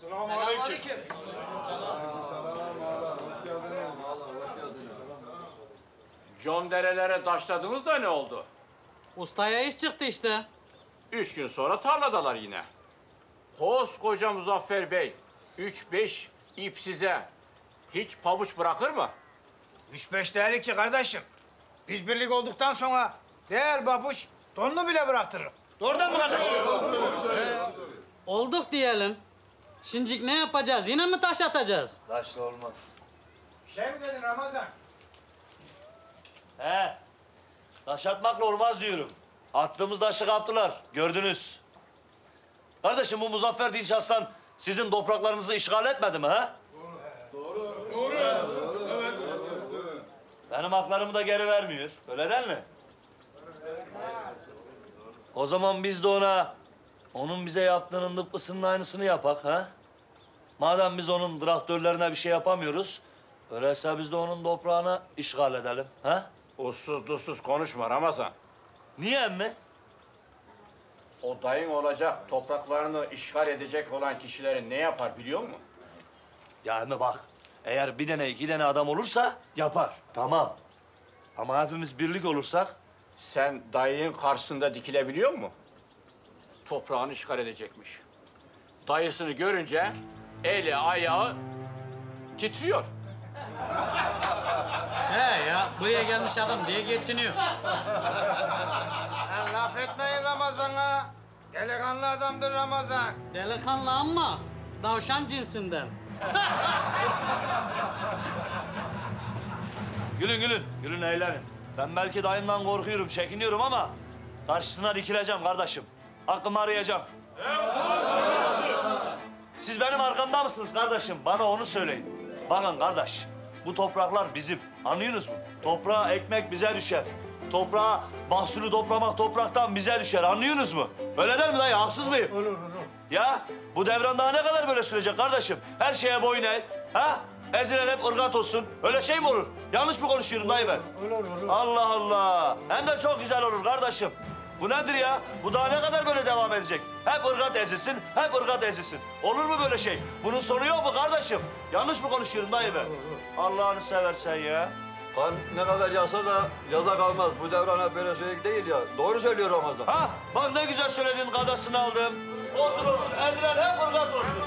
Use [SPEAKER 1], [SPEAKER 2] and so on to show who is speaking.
[SPEAKER 1] Selamünaleyküm.
[SPEAKER 2] John derelere taşladınız da ne oldu?
[SPEAKER 3] Ustaya iş çıktı işte.
[SPEAKER 2] Üç gün sonra tarladalar yine. Koskoca Muzaffer Bey, üç beş ip size hiç pabuç bırakır mı?
[SPEAKER 1] Üç beş değerlik ki kardeşim. Biz birlik olduktan sonra değer babuş donunu bile bıraktırır. Doğrudan mı kardeşim?
[SPEAKER 3] Olduk diyelim. Şimdi ne yapacağız? Yine mi taş atacağız?
[SPEAKER 4] Taşla olmaz.
[SPEAKER 1] Şey mi dedin Ramazan?
[SPEAKER 4] He. Taş atmakla olmaz diyorum. Attığımız taşı kaptılar. Gördünüz. Kardeşim bu Muzaffer Dinç Aslan sizin topraklarınızı işgal etmedi mi ha? Doğru. Doğru. Benim haklarımı da geri vermiyor. Öyle değil mi? O zaman biz de ona onun bize yaptığının tıpkısının aynısını yapak ha? Madem biz onun traktörlerine bir şey yapamıyoruz, öyleyse biz de onun toprağını işgal edelim ha?
[SPEAKER 2] Ussuz duzsuz konuşma Ramazan.
[SPEAKER 4] Niye emmi?
[SPEAKER 2] O dayın olacak topraklarını işgal edecek olan kişilerin ne yapar biliyor musun?
[SPEAKER 4] Ya emmi bak, eğer bir tane iki tane adam olursa yapar. Tamam. Ama hepimiz birlik olursak
[SPEAKER 2] Sen dayının karşısında dikilebiliyor mu? Toprağını işgal edecekmiş. Dayısını görünce eli ayağı titriyor.
[SPEAKER 3] He ya buraya gelmiş adam diye geçiniyor.
[SPEAKER 1] Lan laf etmeyin Ramazan'a. Delikanlı adamdır Ramazan.
[SPEAKER 3] Delikanlı ama davşan cinsinden.
[SPEAKER 4] gülün gülün, gülün eğlenin. Ben belki dayımdan korkuyorum, çekiniyorum ama karşısına dikileceğim kardeşim. Hakkımı arayacağım. Siz benim arkamda mısınız kardeşim? Bana onu söyleyin. Bakın kardeş, bu topraklar bizim. Anlıyorsunuz mu? Toprağa ekmek bize düşer. Toprağa mahsulü toplamak topraktan bize düşer. Anlıyorsunuz mu? Öyle der mi dayı? Haksız mıyım? Olur, olur. Ya bu devran daha ne kadar böyle sürecek kardeşim? Her şeye boyun eğ. Ha? Ezilen hep ırgat olsun. Öyle şey mi olur? Yanlış mı konuşuyorum dayı ben? Olur, olur. Allah Allah. Hem de çok güzel olur kardeşim. Bu nedir ya? Bu daha ne kadar böyle devam edecek? Hep ırgat ezilsin, hep ırgat ezilsin. Olur mu böyle şey? Bunun sonu yok mu kardeşim? Yanlış mı konuşuyorum dayı ben? Allah'ını seversen ya.
[SPEAKER 5] Kan ne kadar yasa da yaza kalmaz. Bu devran böyle şey değil ya. Doğru söylüyor Ramazan.
[SPEAKER 4] Ha? Bak ne güzel söyledin kadasını aldım. Otur otur, ezilen hep ırgat olsun.